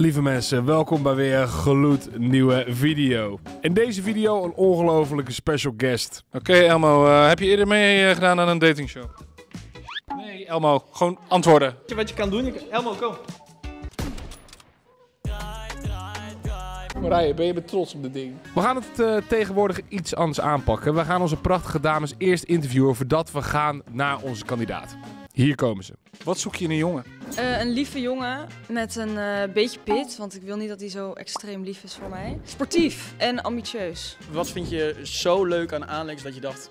Lieve mensen, welkom bij weer een gloednieuwe video. In deze video een ongelofelijke special guest. Oké Elmo, eh, heb je eerder mee eh, gedaan aan een datingshow? Nee Elmo, gewoon antwoorden. Weet je wat je kan doen? Elmo, kom. Marije, ben je trots op dit ding? We gaan het eh, tegenwoordig iets anders aanpakken. We gaan onze prachtige dames eerst interviewen voordat we gaan naar onze kandidaat. Hier komen ze. Wat zoek je in een jongen? Eh, een lieve jongen met een eh, beetje pit, want ik wil niet dat hij zo extreem lief is voor mij. Sportief en ambitieus. Wat vind je zo leuk aan Alex dat je dacht,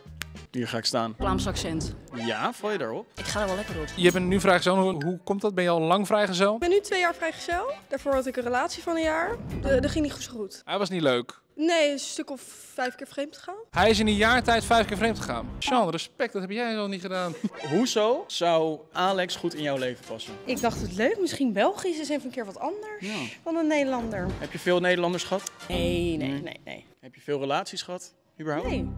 hier ga ik staan? Vlaams accent. Ja, val je daarop? Ik ga er wel lekker op. Je bent nu vrijgezel. Hoe, hoe komt dat? Ben je al lang vrijgezel? Ik ben nu twee jaar vrijgezel. Daarvoor had ik een relatie van een jaar. De, dat ging niet zo goed. Hij was niet leuk. Nee, een stuk of vijf keer vreemd gegaan. Hij is in een jaar tijd vijf keer vreemd gegaan. Sean, respect, dat heb jij al niet gedaan. Hoezo zou Alex goed in jouw leven passen? Ik dacht het leuk, misschien Belgisch is even een keer wat anders Ja. dan een Nederlander. Heb je veel Nederlanders gehad? Nee, nee, nee, nee. Heb je veel relaties gehad? Überhaupt? Nee,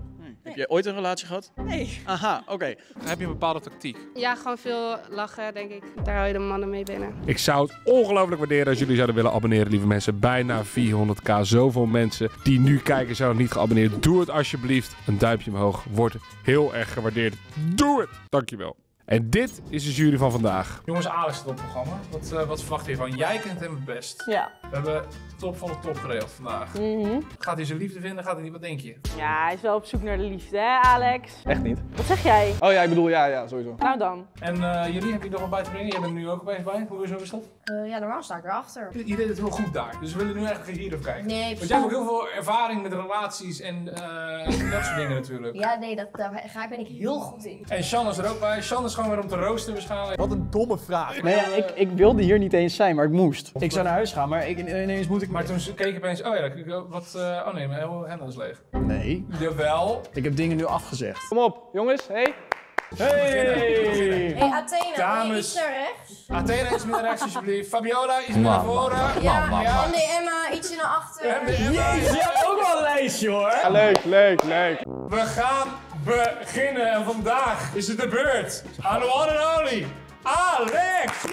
Nee. Heb je ooit een relatie gehad? nee. Aha, oké. Heb je een bepaalde tactiek? Ja, gewoon veel lachen, denk ik. Daar hou je de mannen mee binnen. Ik zou het ongelooflijk waarderen als jullie zouden willen abonneren, lieve mensen. Bijna 400k. Zoveel mensen die nu kijken zijn nog niet geabonneerd. Doe het alsjeblieft. Een duimpje omhoog wordt heel erg gewaardeerd. Doe het! Dankjewel. En dit is de jury van vandaag. Jongens, Alex zit op het programma. Wat, eh, wat verwacht je van? Jij kent hem het best. Ja. We hebben top van de top geregeld vandaag. Mhm. Gaat hij zijn liefde vinden? Gaat hij niet? Wat denk je? Ja, hij is wel op zoek naar de liefde, hè, Alex? Echt niet. Wat zeg jij? Oh ja, ik bedoel, ja, ja, sowieso. Nou dan. En eh, jullie, heb je nog wat bij te brengen? Jij bent er nu ook opeens bij. Hoe is, dat? ja, normaal sta ik erachter. Je deed het heel goed daar. Dus we willen nu eigenlijk hier op kijken. Nee, Want precies. jij hebt ook heel veel ervaring met relaties en eh, dat soort dingen natuurlijk. Ja, nee, dat, daar ga- ben ik heel goed in. En Shan is er ook bij. Shan is gewoon weer om te roosten waarschijnlijk. Wat een domme vraag. Nee, ja, ik, ik wilde hier niet eens zijn, maar ik moest. Ik zou naar huis gaan, maar ik, ineens moet ik... Maar toen keek ik opeens, oh ja, wat, eh, oh nee, mijn hele hendel is leeg. Nee, Jawel. ik heb dingen nu afgezegd. Kom op, jongens. Hey. Hey! Hé, Athena, Dames. iets naar rechts? Athena, iets meer rechts alsjeblieft. Fabiola, iets meer naar voren. Ja, ja. en de Emma, iets naar achter. Je hebt ook wel een lijstje hoor! Ja, leuk, leuk, leuk. We gaan beginnen en vandaag is het de beurt aan de one and only Alex.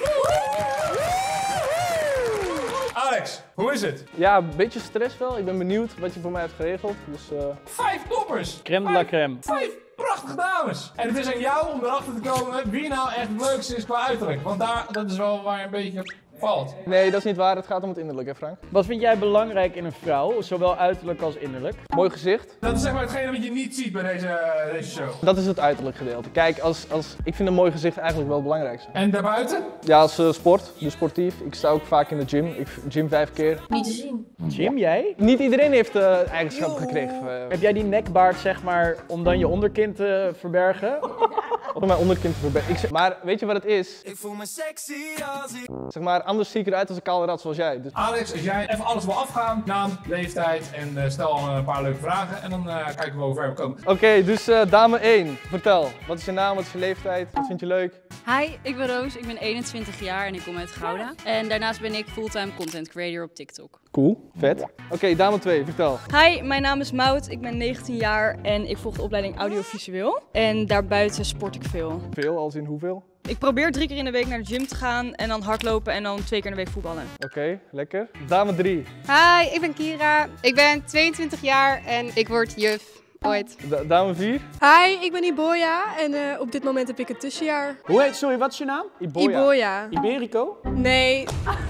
Alex, hoe is het? Ja, een beetje stress wel. Ik ben benieuwd wat je voor mij hebt geregeld. Dus eh Vijf toppers. Crème de la crème. Vijf prachtige dames. En het is aan jou om erachter te komen wie nou echt het leukste is qua uiterlijk. Want daar, dat is wel waar je een beetje valt. nee, dat is niet waar. Het gaat om het innerlijk, hè Frank? Wat vind jij belangrijk in een vrouw, zowel uiterlijk als innerlijk? Mooi gezicht. Dat is zeg maar hetgene wat je niet ziet bij deze, deze show. Dat is het uiterlijk gedeelte. Kijk, als, als, ik vind een mooi gezicht eigenlijk wel het belangrijkste. En daarbuiten? Ja, als eh, sport, dus sportief. Ik sta ook vaak in de gym. Ik gym vijf keer. Niet te zien. Jim, jij? Niet iedereen heeft eh eigenschappen gekregen. eh, Heb jij die nekbaard, zeg maar, om dan je onderkin te verbergen? om mijn onderkin te verbergen. Ik zeg- Maar weet je wat het is? Ik voel me sexy als ik... Zeg maar, anders zie ik eruit als een kale rat zoals jij. Dus Alex, als jij even alles wil afgaan, naam, leeftijd en eh, stel een paar leuke vragen. En dan eh, kijken we hoe ver we komen. Oké, dus eh, dame 1, vertel. Wat is je naam, wat is je leeftijd, wat vind je leuk? Hi, ik ben Roos. Ik ben 21 jaar en ik kom uit Gouda. En daarnaast ben ik fulltime content creator op TikTok. Cool, vet. Oké, dame 2, vertel. Hi, mijn naam is Maud, ik ben 19 jaar en ik volg de opleiding audiovisueel. En daarbuiten sport ik veel. Veel, als in hoeveel? Ik probeer drie keer in de week naar de gym te gaan en dan hardlopen en dan twee keer in de week voetballen. Oké, lekker. Dame 3, Hi, ik ben Kira. Ik ben 22 jaar en ik word juf. Ooit. Da- dame 4. Hi, ik ben Iboya en eh, op dit moment heb ik een tussenjaar. Hoe heet, sorry, wat is je naam? Iboya. Iboya. Iberico? Nee,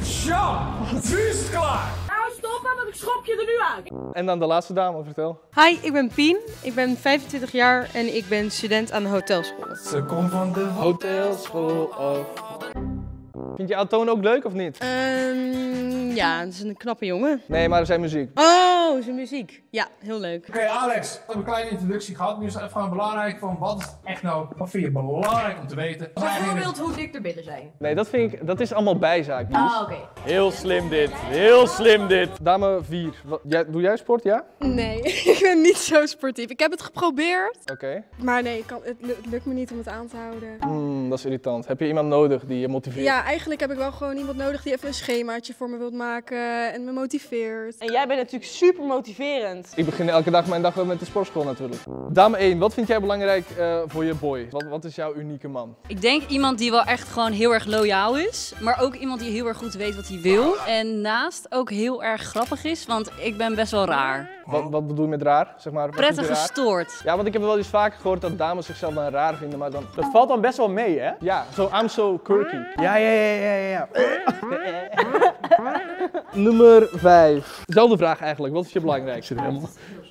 Sjan, nu is het klaar! Stoppen, want ik schop je er nu uit. En dan de laatste dame, vertel. Hi, ik ben Pien, ik ben 25 jaar en ik ben student aan de hotelschool. Ze komt van de Hotelschool of... Vind je Antoon ook leuk of niet? Ehm, ja, dat is een knappe jongen. Nee, maar er zijn muziek. Oh, zijn muziek. Ja, heel leuk. Oké, Alex, we hebben een kleine introductie gehad. Nu is het even gewoon belangrijk van wat is echt nou, wat vind je belangrijk om te weten? Bijvoorbeeld hoe dik de billen zijn. Nee, dat vind ik, dat is allemaal bijzaak. Ah, oké. Heel slim dit, heel slim dit. Dame 4, Wat- jij, doe jij sport, ja? nee, ik ben niet zo sportief. Ik heb het geprobeerd, Oké. maar nee, ik kan, het, lu- het lukt me niet om het aan te houden. Hmm, dat is irritant. Heb je iemand nodig die je motiveert? Ja, eigenlijk heb ik wel gewoon iemand nodig die even een schemaatje voor me wilt maken en me motiveert. En jij bent natuurlijk super motiverend. Ik begin elke dag mijn dag wel met de sportschool natuurlijk. Dame 1, wat vind jij belangrijk eh, voor je boy? Wat, wat is jouw unieke man? Ik denk iemand die wel echt gewoon heel erg loyaal is. Maar ook iemand die heel erg goed weet wat hij wil. En naast ook heel erg grappig is, want ik ben best wel raar. Wat, wat bedoel je met raar? Zeg maar, Prettig raar? gestoord. Ja, want ik heb wel eens vaker gehoord dat dames zichzelf dan raar vinden, maar dan... Dat valt dan best wel mee, hè? Ja, zo I'm so quirky. Ja, ja, ja, ja, ja. Nummer 5. Zelfde vraag eigenlijk, wat is je belangrijkste?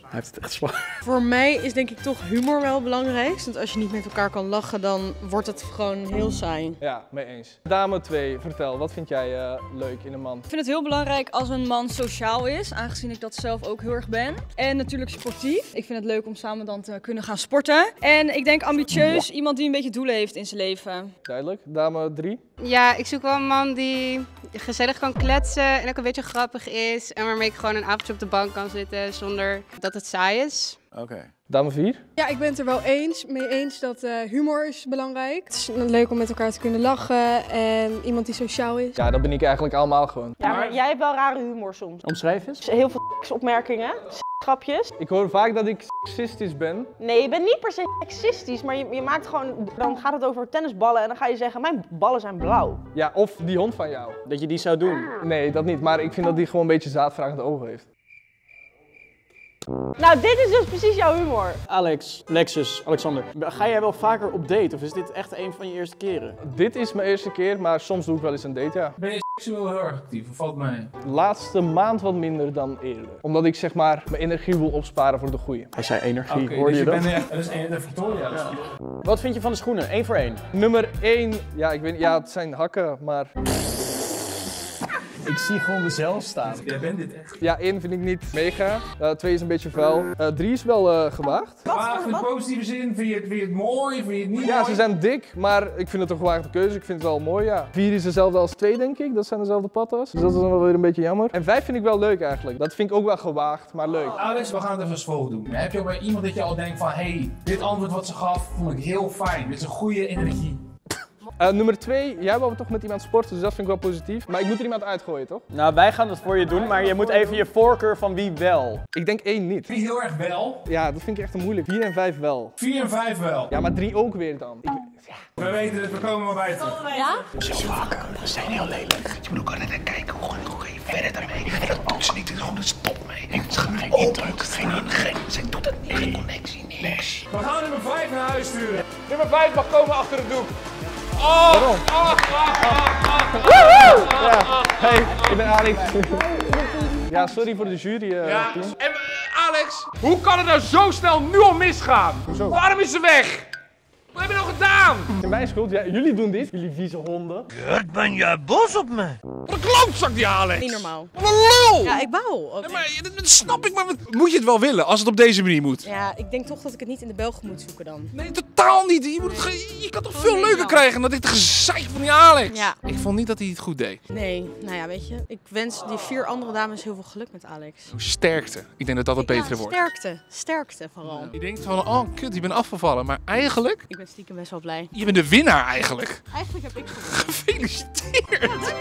Hij heeft het echt zwaar. Voor mij is denk ik toch humor wel belangrijk. Want als je niet met elkaar kan lachen, dan wordt het gewoon heel saai. Ja, mee eens. Dame 2, vertel, wat vind jij eh, leuk in een man? Ik vind het heel belangrijk als een man sociaal is, aangezien ik dat zelf ook heel erg ben. En natuurlijk sportief. Ik vind het leuk om samen dan te kunnen gaan sporten. En ik denk ambitieus, iemand die een beetje doelen heeft in zijn leven. Duidelijk. Dame 3. Ja, ik zoek wel een man die gezellig kan kletsen en ook een beetje grappig is. En waarmee ik gewoon een avondje op de bank kan zitten zonder dat het saai is. Oké. Dame 4. Ja, ik ben het er wel eens, mee eens dat eh, humor is belangrijk. Het is leuk om met elkaar te kunnen lachen en iemand die sociaal is. Ja, dat ben ik eigenlijk allemaal gewoon. Ja, maar jij hebt wel rare humor soms. Omschrijf eens. Heel veel opmerkingen, grapjes. Ik hoor vaak dat ik seksistisch ben. Nee, je bent niet per se seksistisch, maar je, je maakt gewoon... Dan gaat het over tennisballen en dan ga je zeggen, mijn ballen zijn blauw. Ja, of die hond van jou. Dat je die zou doen. Nee, dat niet. Maar ik vind dat die gewoon een beetje zaadvragende ogen heeft. Nou, dit is dus precies jouw humor. Alex, Lexus, Alexander. Ga jij wel vaker op date of is dit echt een van je eerste keren? Dit is mijn eerste keer, maar soms doe ik wel eens een date, ja. Ben je seksueel heel erg actief? Of valt mij? Laatste maand wat minder dan eerder. Omdat ik zeg maar mijn energie wil opsparen voor de goeie. Hij zei energie, Oké, hoorde dus je dat? bent echt... Dat is een, de Victoria. Wat vind je van de schoenen? Eén voor één. Nummer 1, ja, ik weet, ja, het zijn hakken, maar Ik zie gewoon mezelf staan. Jij bent dit echt. ja, 1 vind ik niet mega. 2 is een beetje vuil. 3 is wel eh, gewaagd. Maar in positieve zin, vind je, het, vind je het mooi? Vind je het niet Ja, mooi? ze zijn dik, maar ik vind het een gewaagde keuze. Ik vind het wel mooi, ja. 4 is dezelfde als 2, denk ik. Dat zijn dezelfde patas. Dus dat is dan wel weer een beetje jammer. En 5 vind ik wel leuk eigenlijk. Dat vind ik ook wel gewaagd, maar leuk. Alex, we gaan het even als volgt doen. Heb je ook bij iemand dat je al denkt van, hey, dit antwoord wat ze gaf, vond ik heel fijn. Dit is een goede energie. Eh, nummer 2, jij wou toch met iemand sporten, dus dat vind ik wel positief. Maar ik moet er iemand uitgooien, toch? Nou, wij gaan dat voor je doen, maar je moet even je voorkeur van wie wel. Ik denk 1 niet. Wie heel erg wel. Ja, dat vind ik echt een moeilijk. 4 en 5 wel. 4 en 5 wel. Ja, maar 3 ook weer dan. Ik, We weten het, we komen maar bij terug. Ja? We zijn heel lelijk. Je moet ook altijd naar kijken. Gewoon, gewoon geen verder daarmee. En dat doet ze niet. Het is gewoon een stop mee. Het is geen indruk. Geen geen. Zij doet het niet. Geen connectie, niks. We gaan nummer 5 naar huis sturen. Nummer 5 mag komen achter het doek. Oh! Ah, ah. Ja. Hey, ik ben Alex. Ja, sorry voor de jury. eh, Ja, en, eh, Alex, hoe kan het nou zo snel nu al misgaan? Waarom is ze weg? Wat heb je nou gedaan? Het is mijn schuld. Ja, jullie doen dit. Jullie vieze honden. Wat ben jij boos op me? Wat een klootzak die Alex. Niet normaal. Wat een lul. Ja, ik ook. Ja, maar dat, dat snap ik, maar wat- moet je het wel willen als het op deze manier moet? Ja, ik denk toch dat ik het niet in de Belg moet zoeken dan. Nee, totaal niet. Je, moet het je kan toch veel leuker krijgen dan dit gezeik van die Alex? Ja. Ik vond niet dat hij het goed deed. Nee, nou ja, weet je. Ik wens die vier andere dames heel veel geluk met Alex. Sterkte. Ik denk dat dat het betere Ja, wordt. Sterkte. Sterkte vooral. Je denkt van, oh kut, je bent afgevallen. Maar eigenlijk, Ik ben stiekem best wel blij. je bent de winnaar eigenlijk. Eigenlijk heb ik gewonnen. Gefeliciteerd.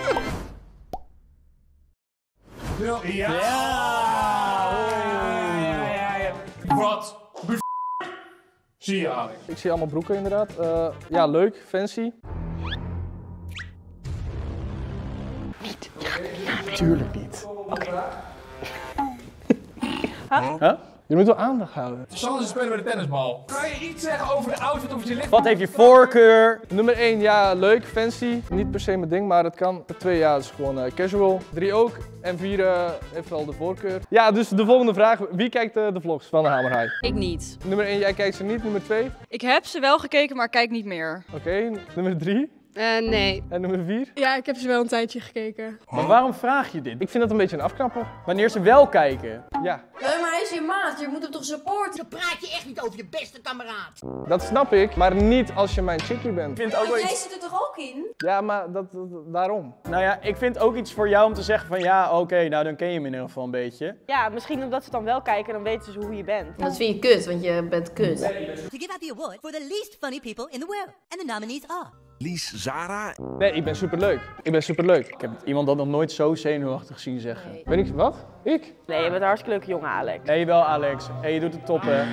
Wil- Ja! Ja, ja, ja. Wat? Zie je, Alex? Ik zie allemaal broeken inderdaad. Eh, ja, leuk. Fancy. Tuurlijk niet. Huh? Je moet wel aandacht houden. Sander is spelen bij de tennisbal. Kan je iets zeggen over de outfit of je lichaam? Wat heeft je voorkeur? Nummer 1, ja, leuk, fancy. Niet per se mijn ding, maar het kan. 2, ja, het is gewoon eh, casual. 3 ook. En 4 eh, heeft wel de voorkeur. Ja, dus de volgende vraag. Wie kijkt eh, de vlogs van de Hamer High? Ik niet. Nummer 1, jij kijkt ze niet. Nummer 2, Ik heb ze wel gekeken, maar kijk niet meer. oké. Nummer 3 Eh, nee. en nummer 4. Ja, ik heb ze wel een tijdje gekeken. Maar waarom vraag je dit? Ik vind dat een beetje een afknapper. Wanneer ze wel kijken. Ja, Nee, maar hij is je maat. Je moet hem toch supporten? Dan praat je echt niet over je beste kameraad. dat snap ik, maar niet als je mijn chickie bent. Ik vind ook wel Jij iets... zit er toch ook in? Ja, maar dat, dat- daarom. Nou ja, ik vind ook iets voor jou om te zeggen van ja, oké, nou dan ken je hem in ieder geval een beetje. Ja, misschien omdat ze dan wel kijken, dan weten ze hoe je bent. Dat vind je kut, want je bent kut. To give out the award for the least funny people in the world. And the nominees are Lies, Zara. Nee, ik ben superleuk. Ik ben superleuk. Ik heb iemand dat nog nooit zo zenuwachtig zien zeggen. Ben ik, wat? Ik? Nee, je bent een hartstikke leuke jongen, Alex. Nee, wel Alex. Hey, je doet het top, hè.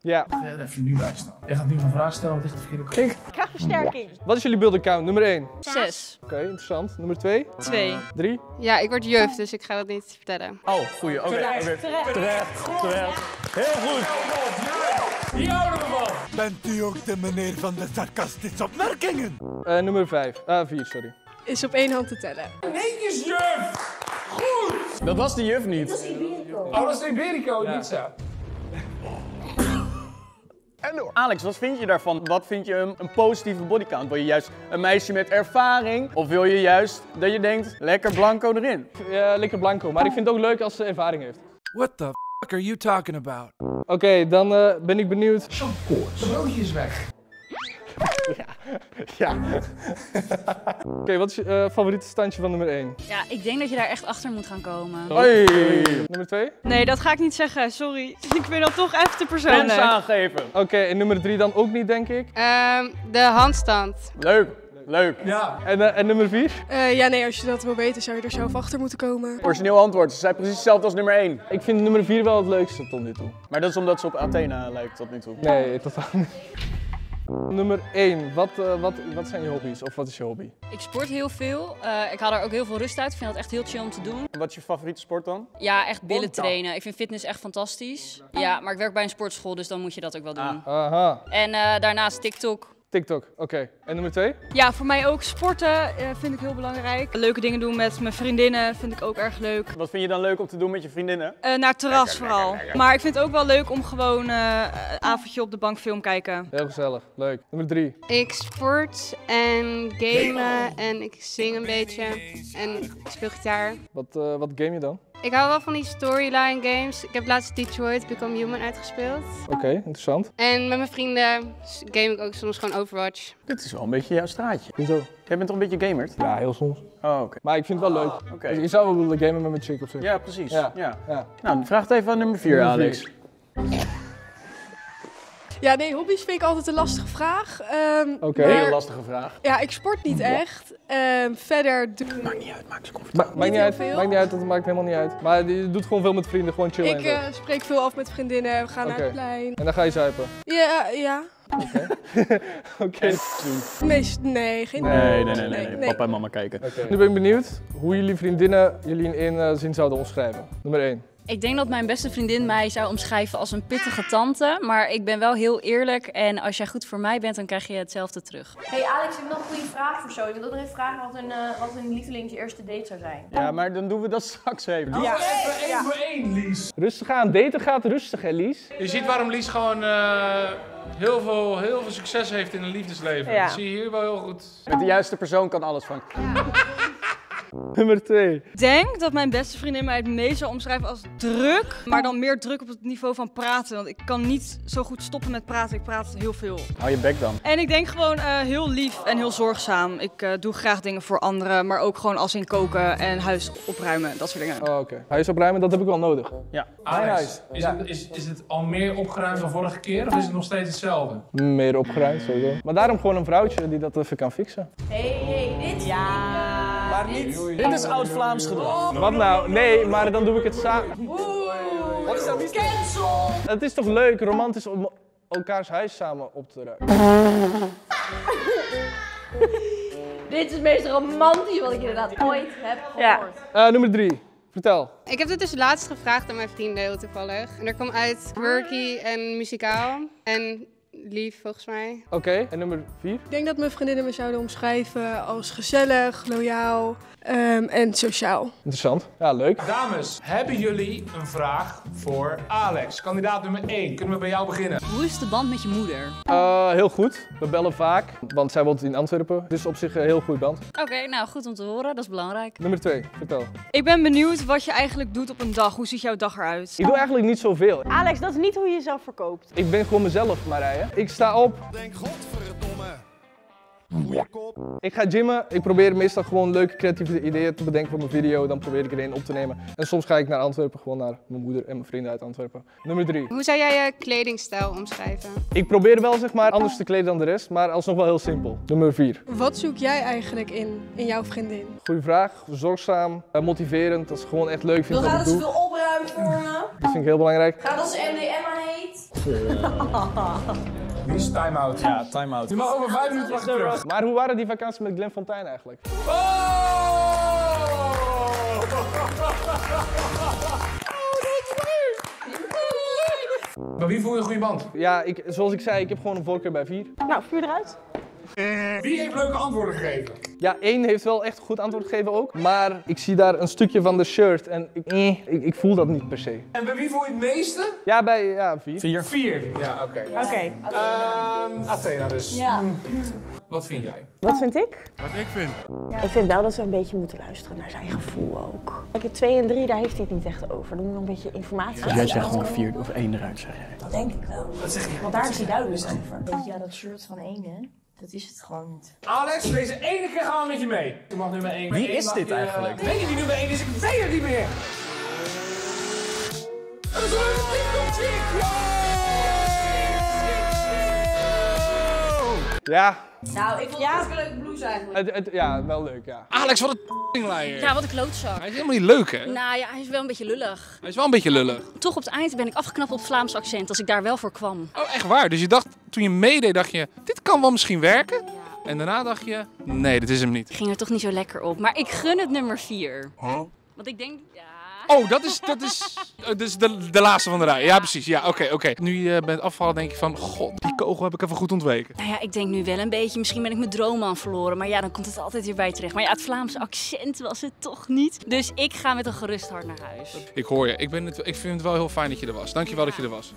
Ja. Even nu bij staan. Jij gaat nu een vraag stellen, wat ligt de verkeerde kant? Ik krijg versterking. Wat is jullie beeldcount? Nummer 1. Zes. Oké, interessant. Nummer 2. Twee. 3. Ja, ik word juf, dus ik ga dat niet vertellen. Oh, goeie. Oké. Terecht, oké. terecht. Terecht. Terecht. Heel goed. Van! Bent u ook de meneer van de sarcastische opmerkingen? Eh, nummer 5. Ah, 4, sorry. Is op één hand te tellen. Netjes, juf! Goed! Dat was de juf niet. Oh, dat is Iberico, niet zo. Alex, wat vind je daarvan? Wat vind je een, een positieve bodycount? Wil je juist een meisje met ervaring? Of wil je juist dat je denkt, lekker blanco erin? Ja, lekker blanco. Maar ik vind het ook leuk als ze ervaring heeft. What the fuck are you talking about? Oké, dan eh, ben ik benieuwd. Zo'n koorts. Het broodje is weg. Ja. Oké, wat is je eh, favoriete standje van nummer 1? Ja, ik denk dat je daar echt achter moet gaan komen. Hoi. Nummer 2? Nee, dat ga ik niet zeggen, sorry. Ik vind dat toch even te Mensen persoonlijk. aangeven. Oké, en nummer 3 dan ook niet, denk ik. Ehm, de handstand. Leuk. Leuk. Ja. En, eh, en nummer 4? Eh, ja, nee, als je dat wil weten, zou je er zelf achter moeten komen. Origineel antwoord. Ze zijn precies hetzelfde als nummer 1. Ik vind nummer 4 wel het leukste tot nu toe. Maar dat is omdat ze op Athena lijkt tot nu toe. Nee, totaal niet. Nummer 1. Wat, eh, wat, wat zijn je hobby's? Of wat is je hobby? Ik sport heel veel. Eh, ik haal er ook heel veel rust uit. Ik vind dat echt heel chill om te doen. En wat is je favoriete sport dan? Ja, echt billen trainen. Ik vind fitness echt fantastisch. Ja, maar ik werk bij een sportschool, dus dan moet je dat ook wel doen. Aha. En eh, daarnaast TikTok. TikTok, oké. En nummer 2? Ja, voor mij ook sporten eh, vind ik heel belangrijk. Leuke dingen doen met mijn vriendinnen vind ik ook erg leuk. Wat vind je dan leuk om te doen met je vriendinnen? Eh, naar het terras vooral. Maar ik vind het ook wel leuk om gewoon eh, een avondje op de bank film kijken. Heel gezellig. Leuk. Nummer 3. Ik sport en gamen en ik zing een beetje en ik speel gitaar. Wat, eh, wat game je dan? Ik hou wel van die storyline games. Ik heb laatst Detroit Become Human uitgespeeld. Oké, interessant. En met mijn vrienden game ik ook soms gewoon Overwatch. Dit is wel een beetje jouw straatje. Hoezo? Jij bent toch een beetje gamerd? Ja, heel soms. Oh, oké. Maar ik vind het wel leuk. Oké. Dus je zou wel willen gamen met mijn chick of zo. Ja, precies. Ja. Ja. Ja. Nou, vraag het even aan nummer 4, Nummer Alex. Ja, nee, hobby's vind ik altijd een lastige vraag. Ehm, Oké. maar- Hele lastige vraag. Ja, ik sport niet echt. Ehm, verder doe Maakt niet uit, maak je Ma comfortabel. maakt niet uit. veel. Maakt niet uit, dat maakt helemaal niet uit. Maar je doet gewoon veel met vrienden, gewoon chillen ik en zo. eh, spreek veel af met vriendinnen, we gaan naar Oké. het plein. En dan ga je zuipen. Ja, ja. Oké. Meest, nee, geen Nee, nee, nee, nee, nee. Papa en mama kijken. Nu ben ik benieuwd hoe jullie vriendinnen jullie in één eh, zin zouden omschrijven. Nummer 1. Ik denk dat mijn beste vriendin mij zou omschrijven als een pittige tante. Maar ik ben wel heel eerlijk. En als jij goed voor mij bent, dan krijg je hetzelfde terug. Hey Alex, ik heb nog een goede vraag voor zo. Ik wil nog even vragen wat een, eh, wat een lievelings eerste date zou zijn. Ja, maar dan doen we dat straks even. Doe even één voor één, Lies. Rustig aan. Daten gaat rustig, hè, Lies? Je ziet waarom Lies gewoon eh, heel, veel, heel veel succes heeft in een liefdesleven. Ja. Dat zie je hier wel heel goed. Met de juiste persoon kan alles van. Nummer 2. Ik denk dat mijn beste vriendin mij het meest zou omschrijven als druk. Maar dan meer druk op het niveau van praten. Want ik kan niet zo goed stoppen met praten. Ik praat heel veel. Hou je bek dan. En ik denk gewoon eh, heel lief en heel zorgzaam. Ik eh, doe graag dingen voor anderen. Maar ook gewoon als in koken en huis opruimen. Dat soort dingen. Oh, oké. Huis opruimen, dat heb ik wel nodig. Ja. Alex, huis. is, Ja. het, is, is het al meer opgeruimd dan vorige keer? Of is het nog steeds hetzelfde? Meer opgeruimd, sowieso. Maar daarom gewoon een vrouwtje die dat even kan fixen. Hé, hey, hey, dit ja. Maar niet. Dit is oud-Vlaams gedrag. Wat nou? Nee, maar dan doe ik het samen. Wat is dat? Cancel! Het is toch leuk, romantisch om elkaars huis samen op te ruimen. Dit is het meest romantisch wat ik inderdaad ooit heb Ja. gehoord. Eh, nummer 3. Vertel. Ik heb dit dus laatst gevraagd aan mijn vrienden, heel toevallig. En er kwam uit quirky en muzikaal. En lief, volgens mij. Oké, en nummer 4? Ik denk dat mijn vriendinnen me zouden omschrijven als gezellig, loyaal ehm, en sociaal. Interessant. Ja, leuk. Dames, hebben jullie een vraag voor Alex? Kandidaat nummer 1. Kunnen we bij jou beginnen? Hoe is de band met je moeder? Eh, heel goed. We bellen vaak, want zij woont in Antwerpen. Dus op zich een heel goed band. Oké, nou goed om te horen. Dat is belangrijk. Nummer 2, vertel. Ik ben benieuwd wat je eigenlijk doet op een dag. Hoe ziet jouw dag eruit? Ik doe eigenlijk niet zoveel. Alex, dat is niet hoe je jezelf verkoopt. Ik ben gewoon mezelf, Marije. Ik sta op. Denk godverdomme. Ik ga gymmen. Ik probeer meestal gewoon leuke creatieve ideeën te bedenken voor mijn video. Dan probeer ik er een op te nemen. En soms ga ik naar Antwerpen, gewoon naar mijn moeder en mijn vrienden uit Antwerpen. Nummer drie. Hoe zou jij je kledingstijl omschrijven? Ik probeer wel zeg maar anders te kleden dan de rest, maar alsnog wel heel simpel. Nummer vier. Wat zoek jij eigenlijk in, in jouw vriendin? Goeie vraag. Zorgzaam, eh, motiverend. Dat ze gewoon echt leuk vindt Wil wat gaan ik dat ze veel opruimen voor me? Dat vind ik heel belangrijk. Ga dat ze MDMA heet? Nu is time-out. Ja, time-out. Je mag over vijf minuten wachten terug. Maar hoe waren die vakanties met Glenn Fontijn eigenlijk? Maar wie voel je een goede band? Ja, ik, zoals ik zei, ik heb gewoon een voorkeur bij vier. Nou, vuur eruit. Wie heeft leuke antwoorden gegeven? Ja, één heeft wel echt goed antwoord gegeven ook. Maar ik zie daar een stukje van de shirt en ik, eh, ik, ik voel dat niet per se. En bij wie voel je het meeste? Ja, bij ja, vier. Vier. Vier. Ja, oké. Oké. Ehm, Athena dus. Ja. Wat vind jij? Wat vind ik? Wat ik vind. Ik vind wel dat we een beetje moeten luisteren naar zijn gevoel ook. Kijk, 2 en 3, daar heeft hij het niet echt over. Dan moet nog een beetje informatie Dus jij zegt gewoon vier of één eruit, zeg jij. Dat denk ik wel. Wat zeg je? Want daar is hij duidelijk over. Ja, dat shirt van één, hè? Dat is het gewoon niet. Alex, deze ene keer gaan we met je mee. Je mag nummer 1. Wie is dit eigenlijk? Weet je wie nummer 1 is? Ik weet het niet meer. Dat is een Ja, Nou, ik vond het best een leuke blouse eigenlijk. het, het, ja, wel leuk, ja. Alex, wat een t***leier. Ja, wat een klootzak. Hij is helemaal niet leuk, hè? Nou ja, hij is wel een beetje lullig. Hij is wel een beetje lullig. Toch op het eind ben ik afgeknapt op het Vlaams accent, als ik daar wel voor kwam. Oh, echt waar? Dus je dacht, toen je meedeed, dacht je, dit kan wel misschien werken? En daarna dacht je, nee, dit is hem niet. Ging er toch niet zo lekker op. Maar ik gun het nummer 4. Want ik denk, ja... Oh, dat is, dat is, eh, dat is de, de laatste van de rij. Ja, precies. Ja, oké, oké. Nu je bent afvallen, denk je van, god, die kogel heb ik even goed ontweken. Nou ja, ik denk nu wel een beetje, misschien ben ik mijn droom aan verloren. Maar ja, dan komt het altijd weer bij terecht. Maar ja, het Vlaamse accent was het toch niet. Dus ik ga met een gerust hart naar huis. Ik hoor je. Ik, ben het, ik vind het wel heel fijn dat je er was. Dankjewel dat je er was.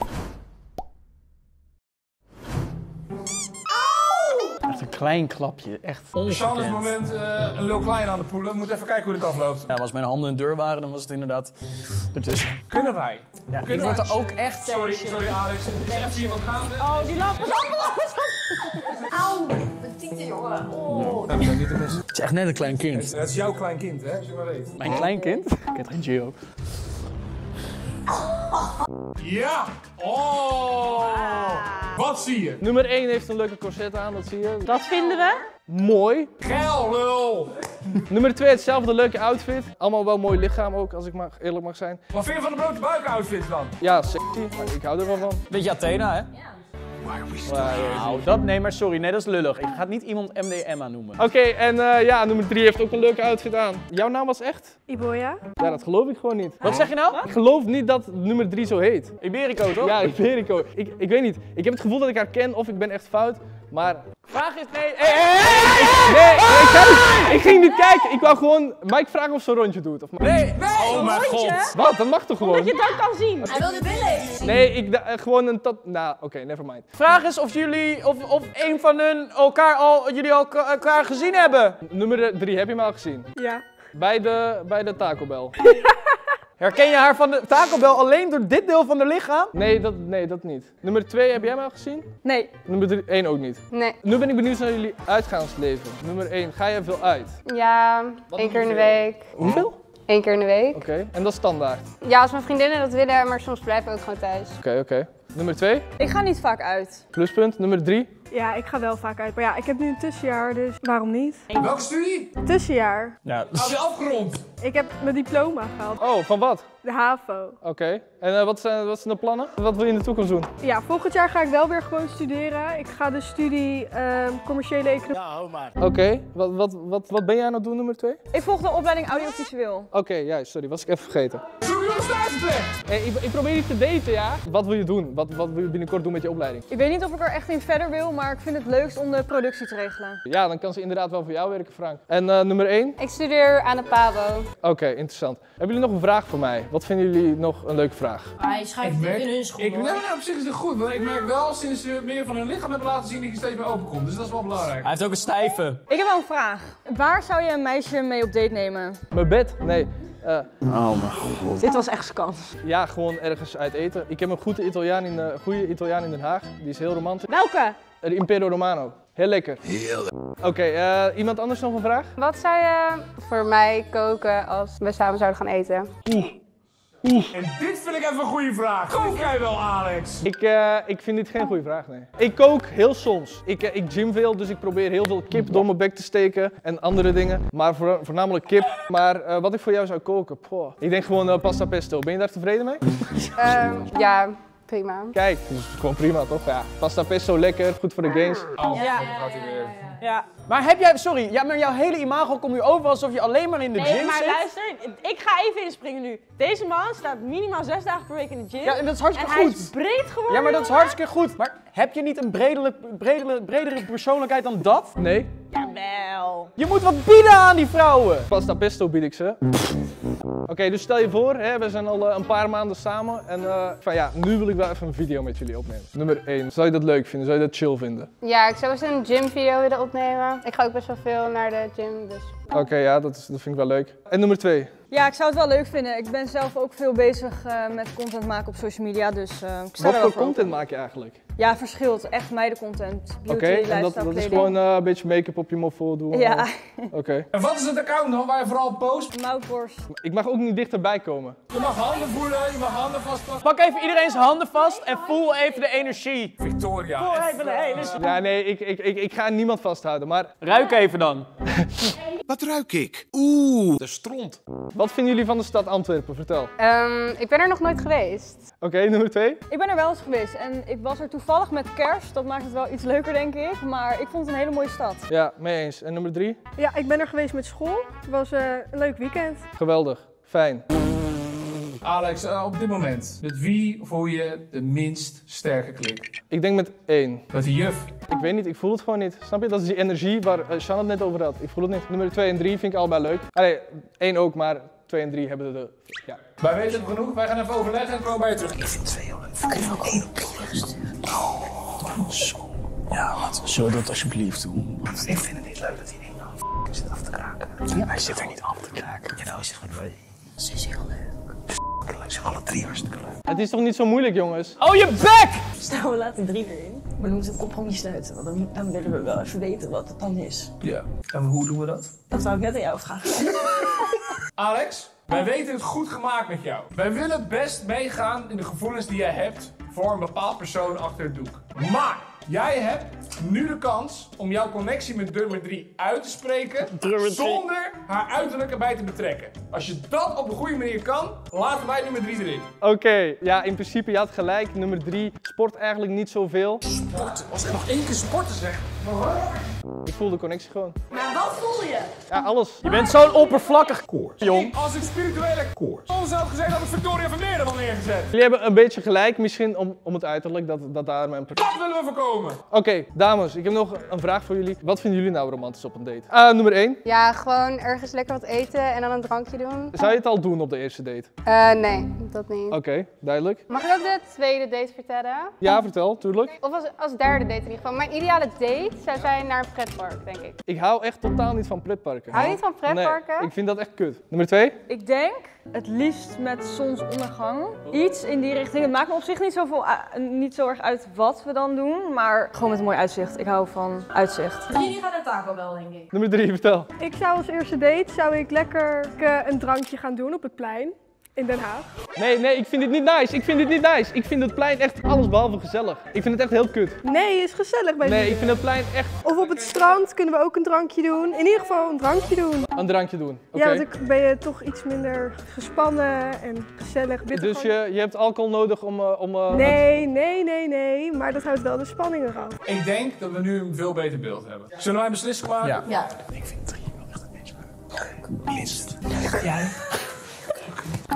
Klein klapje, echt Sean is ongekend. het moment eh, een Lil Klein aan de poelen. We moeten even kijken hoe dit afloopt. Ja, als mijn handen een deur waren, dan was het inderdaad ertussen. Kunnen wij? Ja, ik Kunnen word wij- er ook echt... Sorry, sorry Alex. Er is iemand gaande. Oh, die lamp. Auw, tieten jongen. Oh. Dat niet. Het is echt net een klein kind. Het is jouw klein kind, hè? Als je maar weet. Mijn kleinkind? Ik heb geen Gio. Ja! Oh! Wat zie je? Nummer 1 heeft een leuke corset aan, dat zie je. Dat vinden we. Mooi. Geil, lul! Nummer 2 hetzelfde leuke outfit. Allemaal wel mooi lichaam ook, als ik mag, eerlijk mag zijn. Wat vind je van de blote buik outfit dan? Ja, sexy, maar ik hou er wel van. Beetje Athena, hè? Nou, dat, nee, maar sorry, nee, dat is lullig. Ik ga niet iemand MDMA noemen. Oké, en eh, ja, nummer 3 heeft ook een leuke outfit aan. Jouw naam was echt? Iboya? Ja, dat geloof ik gewoon niet. Wat zeg je nou? Ik geloof niet dat nummer 3 zo heet. Iberico, toch? Ja, Iberico. Ik, ik weet niet. Ik heb het gevoel dat ik haar ken of ik ben echt fout. Maar. Vraag is nee. Hey, hey, hey, hey, nee, nee, ik, ging niet kijken. Ik wou gewoon Mike vragen of ze een rondje doet. Of Nee, nee. Oh mijn god. Wat? Dat mag toch gewoon? Dat je dat kan zien. Hij wil de billen even zien. Nee, ik eh, gewoon een tat. Nou, oké, never mind. Vraag is of jullie, of, of een van hun elkaar al, jullie al elkaar gezien hebben. Nummer 3 heb je hem al gezien. Ja. Bij de, bij de Taco Bell. Herken je haar van de Taco Bell alleen door dit deel van haar lichaam? Nee, dat, nee, dat niet. Nummer 2 heb jij hem al gezien? Nee. Nummer 1 ook niet. Nee. Nu ben ik benieuwd naar jullie uitgaansleven. Nummer 1, ga je veel uit? Ja, Wat één keer in de week. Hoeveel? Eén keer in de week. Oké, en dat is standaard. Ja, als mijn vriendinnen dat willen, maar soms blijven we ook gewoon thuis. Oké, oké. Nummer 2, Ik ga niet vaak uit. pluspunt. Nummer 3, Ja, ik ga wel vaak uit. Maar ja, ik heb nu een tussenjaar, dus waarom niet? Welke studie? Tussenjaar. Ja, Heb je afgerond? Ik heb mijn diploma gehaald. Oh, van wat? De HAVO. Oké. En eh, wat, zijn, wat zijn de plannen? Wat wil je in de toekomst doen? Ja, volgend jaar ga ik wel weer gewoon studeren. Ik ga de studie ehm, commerciële economie. Oké, wat, wat, wat, wat ben jij aan het doen, nummer 2? Ik volg de opleiding audiovisueel. Oké, ja, sorry, was ik even vergeten. Je? Hey, ik, ik probeer niet te daten, ja? Wat wil je doen? Wat, wat wil je binnenkort doen met je opleiding? Ik weet niet of ik er echt in verder wil, maar ik vind het leukst om de productie te regelen. Ja, dan kan ze inderdaad wel voor jou werken, Frank. En eh, nummer 1? Ik studeer aan de PABO. Oké, interessant. Hebben jullie nog een vraag voor mij? Wat vinden jullie nog een leuke vraag? Hij schuift het in hun Ik, schoenen. nee, nee, op zich is het goed, want ik merk wel sinds ze meer van hun lichaam hebben laten zien dat je steeds meer openkomt. Dus dat is wel belangrijk. Hij heeft ook een stijve. Ik heb wel een vraag. Waar zou je een meisje mee op date nemen? Mijn bed? Nee. Eh, Oh mijn god. Dit was echt skans. ja, gewoon ergens uit eten. Ik heb een goede Italiaan in, eh, goede Italiaan in Den Haag. Die is heel romantisch. Welke? Eh, De Impero Romano. Heel lekker. Heel Oké, eh, iemand anders nog een vraag? Wat zou je voor mij koken als we samen zouden gaan eten? En dit vind ik even een goede vraag. Kook jij wel, Alex? Ik, eh, ik vind dit geen goede vraag, nee. Ik kook heel soms. Ik, eh, ik gym veel, dus ik probeer heel veel kip door mijn bek te steken en andere dingen. Maar voor- voornamelijk kip. Maar eh, wat ik voor jou zou koken, poh. Ik denk gewoon pasta pesto. Ben je daar tevreden mee? Ehm, ja, prima. Kijk, dat is gewoon prima toch? Ja, pasta pesto lekker, goed voor de gains. Oh, Ja. gaat hij weer. Ja. Maar heb jij, sorry, ja, maar jouw hele imago komt nu over alsof je alleen maar in de Nee, gym maar zit. luister, ik ga even inspringen nu. Deze man staat minimaal zes dagen per week in de gym. Ja, en dat is hartstikke en goed. hij is breed geworden. Ja, maar dat is hartstikke goed. Maar heb je niet een bredere, bredere, bredere persoonlijkheid dan dat? Nee. Jawel. Je moet wat bieden aan die vrouwen. Pasta pesto bied ik ze. Oké, dus stel je voor, hè, we zijn al eh, een paar maanden samen. En eh, van ja, nu wil ik wel even een video met jullie opnemen. Nummer 1. Zou je dat leuk vinden? Zou je dat chill vinden? Ja, ik zou eens een gymvideo willen opnemen. Ik ga ook best wel veel naar de gym, dus... Oké, ja, dat, is, dat vind ik wel leuk. En nummer 2. Ja, ik zou het wel leuk vinden. Ik ben zelf ook veel bezig eh, met content maken op social media, dus eh, ik sta Wat voor content open. maak je eigenlijk? Ja, verschilt. Echt meidencontent. Oké, Beauty, en dat, lifestyle, dat is gewoon eh, een beetje make-up op je moffel doen? Ja. Oké. En wat is het account dan waar je vooral post? Moutborst. Ik mag ook niet dichterbij komen. Je mag handen voelen, je mag handen vastpakken. Pak even iedereen zijn handen vast en voel even de energie. Victoria. Voel even, even de hele... Ja, nee, ik, ik, ik, ik ga niemand vasthouden, maar... Ruik even dan. Wat ruik ik? Oeh, de stront. Wat vinden jullie van de stad Antwerpen? Vertel. Oké, Ehm, ik ben er nog nooit geweest. nummer 2. Ik ben er wel eens geweest en ik was er toevallig met kerst. Dat maakt het wel iets leuker, denk ik. Maar ik vond het een hele mooie stad. Ja, mee eens. En nummer 3? Ja, ik ben er geweest met school. Het was eh, een leuk weekend. Geweldig. Fijn. Alex, eh, op dit moment, met wie voel je de minst sterke klik? Ik denk met 1. Met die juf. Ik weet niet, ik voel het gewoon niet. Snap je? Dat is die energie waar uh, Shan het net over had. Ik voel het niet. Nummer 2 en 3 vind ik allebei leuk. Allee, 1 ook, maar 2 en 3 hebben de... Ja. Wij weten het genoeg, wij gaan even overleggen en komen bij je terug. Ik vind twee heel leuk. Kunnen we ook één? Oh, zo. Ja, wat? Zullen we dat alsjeblieft doen? Ik vind het niet leuk dat hij niet nou f- zit af te kraken. Hij zit er niet af te kraken. Ja, nou, hij zit gewoon. Ze is heel leuk. Leuk, ze zijn alle drie hartstikke leuk. Het is toch niet zo moeilijk, jongens? Oh, je bek! Stel, we laten drie erin. Maar dan moet het compromis sluiten. Want dan, dan willen we wel even weten wat het dan is. Ja. En hoe doen we dat? Dat zou ik net aan jou vragen. Alex, wij weten het goed gemaakt met jou. Wij willen het best meegaan in de gevoelens die jij hebt voor een bepaald persoon achter het doek. Maar jij hebt nu de kans om jouw connectie met nummer 3 uit te spreken zonder haar uiterlijk erbij te betrekken. Als je dat op een goede manier kan, laten wij nummer 3 erin. Oké, ja, in principe, je had gelijk. Nummer 3 sport eigenlijk niet zoveel. Sporten. Als ik nog één keer sporten zeg. Ik voel de connectie gewoon. Maar wat voel je? Ja, alles. Je bent zo'n oppervlakkig Koors. jong. Als ik spirituele Koors. Soms had gezegd dat ik Victoria van Meerden had neergezet. Jullie hebben een beetje gelijk, misschien om, om het uiterlijk, dat, dat daar mijn... Oké, Dat willen we voorkomen. dames, ik heb nog een vraag voor jullie. Wat vinden jullie nou romantisch op een date? Ah, nummer 1. Ja, gewoon ergens lekker wat eten en dan een drankje doen. Zou je het al doen op de eerste date? Eh, nee, dat niet. Oké, duidelijk. Mag ik ook de tweede date vertellen? Ja, vertel, tuurlijk. Of als, als derde date in ieder geval. Mijn ideale date zou zijn naar een pretpark, denk ik. Ik hou echt totaal niet van pretparken. Hou je niet van pretparken? Nee, ik vind dat echt kut. Nummer 2. Ik denk het liefst met zonsondergang. Iets in die richting. Het maakt me op zich niet, zoveel, niet zo erg uit wat we dan doen, maar gewoon met een mooi uitzicht. Ik hou van uitzicht. Jullie gaan naar Taco Bell, denk ik. Nummer 3, vertel. Ik zou als eerste date zou ik lekker eh, een drankje gaan doen op het plein in Den Haag. Nee, nee, ik vind dit niet nice. Ik vind dit niet nice. Ik vind het plein echt allesbehalve gezellig. Ik vind het echt heel kut. Nee, is gezellig bij Nee, ik vind het plein echt Of op het strand kunnen we ook een drankje doen. In ieder geval een drankje doen. een drankje doen. Oké. Ja, want dan ben je toch iets minder gespannen en gezellig. Bitter Dus je, je hebt alcohol nodig om... eh, om eh, Nee, nee, nee, nee. Maar dat houdt wel de spanning eraf. Ik denk dat we nu een veel beter beeld hebben. Zullen wij een beslissing maken? Ja. Ja. Ik vind drie wel echt een beetje leuk. Minst. Jij?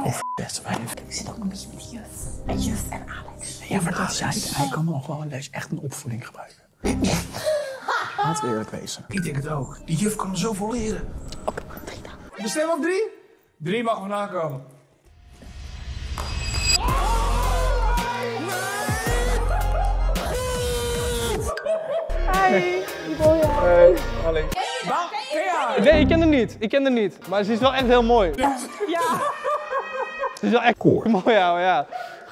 Of best vijf. Ik zit ook een beetje met juf. En juf en Alex. Ja, maar dat hij, hij kan nog wel eens echt een opvoeding gebruiken. Laten we eerlijk wezen. Ik denk het ook. Die juf kan er zoveel leren. We stemmen op drie? Drie mag vandaan komen. Hi. Hey, Alex. Ja. Nee, ik ken haar niet. Ik ken haar niet. Maar ze is wel echt heel mooi. Ja. Ze is wel echt Koor. mooi, ja. ja.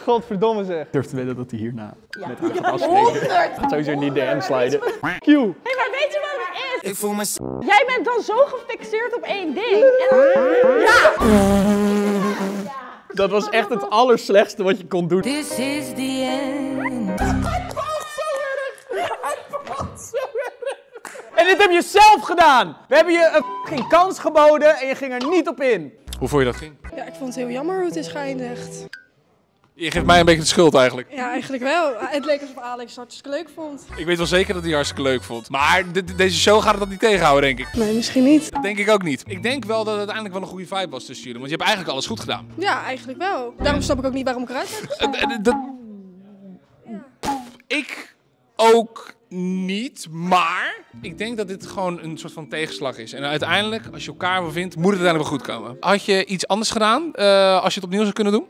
Godverdomme zeg. Durf te wedden dat hij hierna Ja. met haar gaat afspreken. Gaat sowieso niet DM sliden. Q. Hé, maar weet je wat het is? Ik voel me... Jij bent dan zo gefixeerd op één ding. En... Ja! Dat was echt het allerslechtste wat je kon doen. This is the end. En dit heb je zelf gedaan! We hebben je een kans geboden en je ging er niet op in. Hoe vond je dat ging? Ja, ik vond het heel jammer hoe het is geëindigd. Je geeft mij een beetje de schuld eigenlijk. Ja, eigenlijk wel. Het leek alsof Alex het hartstikke leuk vond. Ik weet wel zeker dat hij het hartstikke leuk vond. Maar de- de- deze show gaat het dat niet tegenhouden, denk ik. Nee, misschien niet. Dat denk ik ook niet. Ik denk wel dat het uiteindelijk wel een goede vibe was tussen jullie. Want je hebt eigenlijk alles goed gedaan. Ja, eigenlijk wel. Daarom snap ik ook niet waarom ik eruit heb. Eh, eh, dat- Ik ook niet, maar ik denk dat dit gewoon een soort van tegenslag is. En uiteindelijk, als je elkaar wel vindt, moet het uiteindelijk wel goed komen. Had je iets anders gedaan eh, als je het opnieuw zou kunnen doen?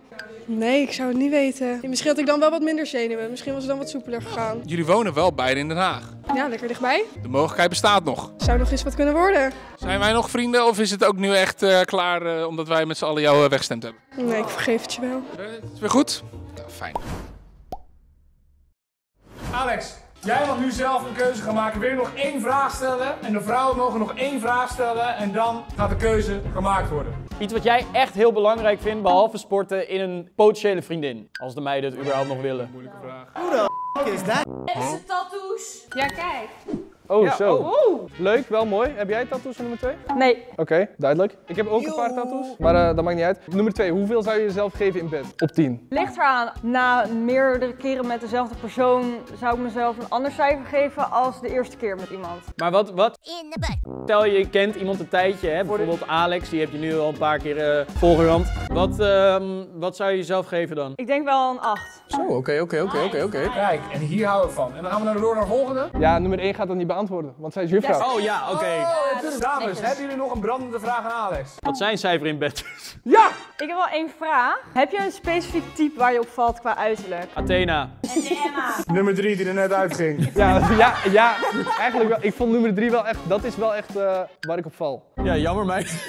Nee, ik zou het niet weten. Misschien had ik dan wel wat minder zenuwen. Misschien was het dan wat soepeler gegaan. Jullie wonen wel beide in Den Haag. Ja, lekker dichtbij. De mogelijkheid bestaat nog. Zou nog eens wat kunnen worden. Zijn wij nog vrienden of is het ook nu echt eh, klaar eh, omdat wij met z'n allen jou weggestemd hebben? Nee, ik vergeef het je wel. Is weer goed? Nou, fijn. Alex, jij mag nu zelf een keuze gaan maken. Wil je nog één vraag stellen? En de vrouwen mogen nog één vraag stellen. En dan gaat de keuze gemaakt worden. Iets wat jij echt heel belangrijk vindt, behalve sporten, in een potentiële vriendin. Als de meiden het überhaupt nog willen. Moeilijke vraag. Hoe de is dat? Mensen tattoos. Ja, kijk. Oh, Ja, zo. oh. Leuk, wel mooi. Heb jij tattoos nummer 2? Nee. Oké, duidelijk. Ik heb ook een paar tattoos, maar eh, dat maakt niet uit. Nummer 2, hoeveel zou je jezelf geven in bed? Op 10. Ligt eraan. Na meerdere keren met dezelfde persoon zou ik mezelf een ander cijfer geven als de eerste keer met iemand. Maar wat, wat? Stel je kent iemand een tijdje, hè? bijvoorbeeld Alex, die heb je nu al een paar keer eh volgeramd. Wat, ehm, wat zou je jezelf geven dan? Ik denk wel een 8. Zo, oké, oké, oké, oké, oké. Kijk, en hier houden we van. En dan gaan we naar de door naar de volgende. Ja, nummer 1 gaat dat niet beantwoorden, want zij is juffrouw. Oh ja, oké. Dames, hebben jullie nog een brandende vraag aan Alex? Wat zijn cijfer in bed? Ja! Ik heb wel één vraag. Heb je een specifiek type waar je op valt qua uiterlijk? Athena. Nummer 3 die er net uitging. Ja, ja, ja, eigenlijk wel. Ik vond nummer 3 wel echt, dat is wel echt eh, waar ik op val. Ja, jammer meid.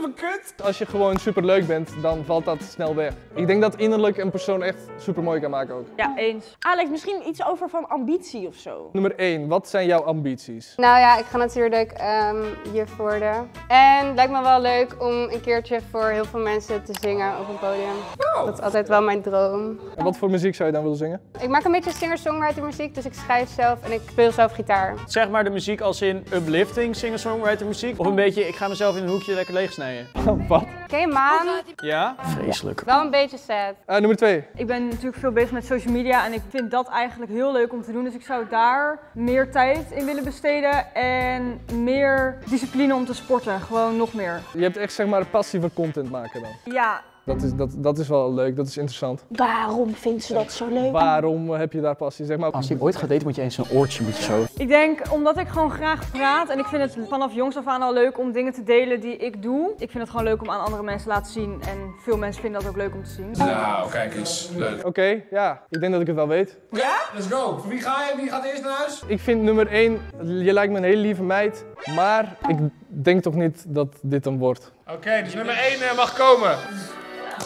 Even kut. Als je gewoon super leuk bent, dan valt dat snel weg. Ik denk dat innerlijk een persoon echt super mooi kan maken ook. Ja, eens. Alex, misschien iets over van ambitie of zo. Nummer 1, wat zijn jouw ambities? Nou ja, ik ga natuurlijk ehm juf worden. En het lijkt me wel leuk om een keertje voor heel veel mensen te zingen op een podium. Dat is altijd wel mijn droom. En wat voor muziek zou je dan willen zingen? Ik maak een beetje singer-songwriter muziek, dus ik schrijf zelf en ik speel zelf gitaar. Zeg maar de muziek als in uplifting, singer-songwriter muziek? Of een beetje, ik ga mezelf in een hoekje lekker leegsnijden? wat? Oké, maan. Ja? Vreselijk. Wel een beetje sad. Eh, nummer 2. Ik ben natuurlijk veel bezig met social media en ik vind dat eigenlijk heel leuk om te doen. Dus ik zou daar meer tijd in willen besteden en meer discipline om te sporten. Gewoon nog meer. Je hebt echt zeg maar een passie voor content maken dan. Ja, Dat is, dat, dat is wel leuk, dat is interessant. Waarom vindt ze dat zo leuk? Waarom heb je daar passie? Zeg maar, Als je ooit gaat daten, moet je eens een oortje moeten zo. ik denk omdat ik gewoon graag praat en ik vind het vanaf jongs af aan al leuk om dingen te delen die ik doe. Ik vind het gewoon leuk om aan andere mensen te laten zien en veel mensen vinden dat ook leuk om te zien. Nou, kijk eens. Leuk. Oké, ja, ik denk dat ik het wel weet. Ja? Let's go. Voor wie ga je? Wie gaat eerst naar huis? Ik vind nummer 1, je lijkt me een hele lieve meid, maar ik denk toch niet dat dit hem wordt. Oké, dus nummer 1 mag komen.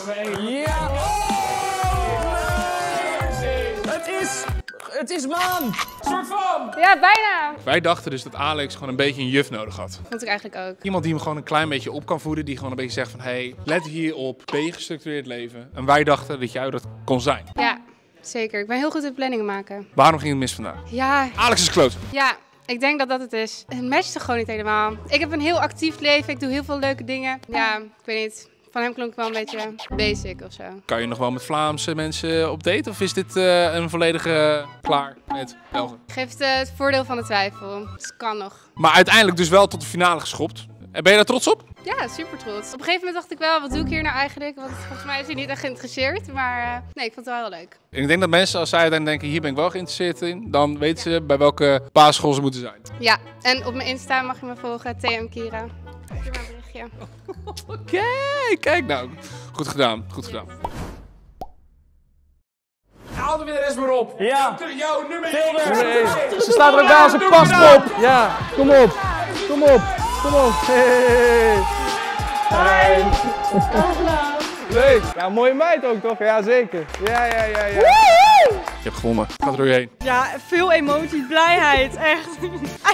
Nummer 1. Ja! Het is... Het is maan! Soort van! Ja, bijna. Wij dachten dus dat Alex gewoon een beetje een juf nodig had. Vond ik eigenlijk ook. Iemand die hem gewoon een klein beetje op kan voeden. Die gewoon een beetje zegt van, hey, let hierop. Ben je gestructureerd leven? En wij dachten dat jij dat kon zijn. Ja, zeker. Ik ben heel goed in planningen maken. Waarom ging het mis vandaag? Ja, Alex is kloot. ja. Ik denk dat dat het is. Het matcht toch gewoon niet helemaal. Ik heb een heel actief leven. Ik doe heel veel leuke dingen. Ja, ik weet niet. Van hem klonk wel een beetje basic of zo. Kan je nog wel met Vlaamse mensen op date? Of is dit eh, een volledige klaar met Belgen? Ik geef het eh, het voordeel van de twijfel. Het kan nog. Maar uiteindelijk dus wel tot de finale geschopt. En ben je daar trots op? Ja, super trots. Op een gegeven moment dacht ik wel, wat doe ik hier nou eigenlijk? Want volgens mij is hij niet echt geïnteresseerd. Maar eh, nee, ik vond het wel heel leuk. En ik denk dat mensen, als zij uiteindelijk denken, hier ben ik wel geïnteresseerd in, dan weten ze bij welke basisschool ze moeten zijn. Ja, en op mijn Insta mag je me volgen, TM Kira. Stuur maar een berichtje. Oké, kijk nou. Goed gedaan, goed gedaan. Haal de winnares maar op. Ja. Jouw nummer Tilde. 1. Nummer één. Ze staat er ook bij als een paspop. Ja, kom op, kom op, kom op. Hey. Hey. Leuk. leuk. Ja, mooie meid ook toch? Ja, zeker. Ja, ja, ja, ja. Je hebt gewonnen. Gaat er door je heen. Ja, veel emotie, blijheid, echt.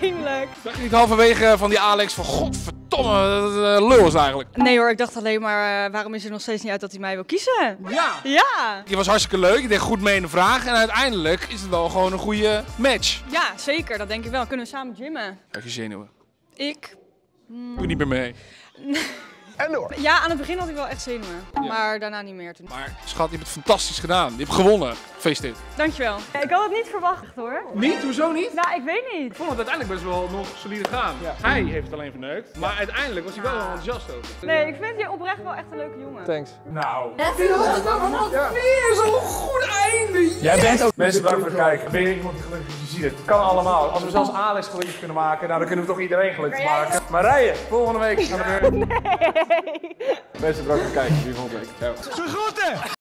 Eindelijk. Dacht je niet halverwege van die Alex van godverdomme, dat eh, lul is eigenlijk. Nee hoor, ik dacht alleen maar, eh, waarom is er nog steeds niet uit dat hij mij wil kiezen? Ja. Ja. Je was hartstikke leuk, je deed goed mee in de vraag en uiteindelijk is het wel gewoon een goede match. Ja, zeker, dat denk ik wel. Kunnen we samen gymmen? Kijk je zenuwen. Ik? Doe niet meer mee. En door. Ja, aan het begin had ik wel echt zenuwen. Maar daarna niet meer toen. Maar schat, je hebt het fantastisch gedaan. Je hebt gewonnen. Gefeliciteerd. Dankjewel. ik had het niet verwacht hoor. Niet? Hoezo niet? Nou, ik weet niet. Ik vond het uiteindelijk best wel nog solide gaan. Hij heeft het alleen verneukt, maar uiteindelijk was hij wel enthousiast over. Nee, ik vind je oprecht wel echt een leuke jongen. Thanks. Nou. Weer zo'n goed einde. Jij bent ook... Mensen, bedankt voor het kijken. Ben je iemand die gelukkig is? Je ziet het. Het kan allemaal. Als we zelfs Alex gelukkig kunnen maken, nou, dan kunnen we toch iedereen gelukkig maken. Marije, volgende week aan de beurt. Mensen, bedankt voor het kijken. Wie volgende week. Ciao. Groeten!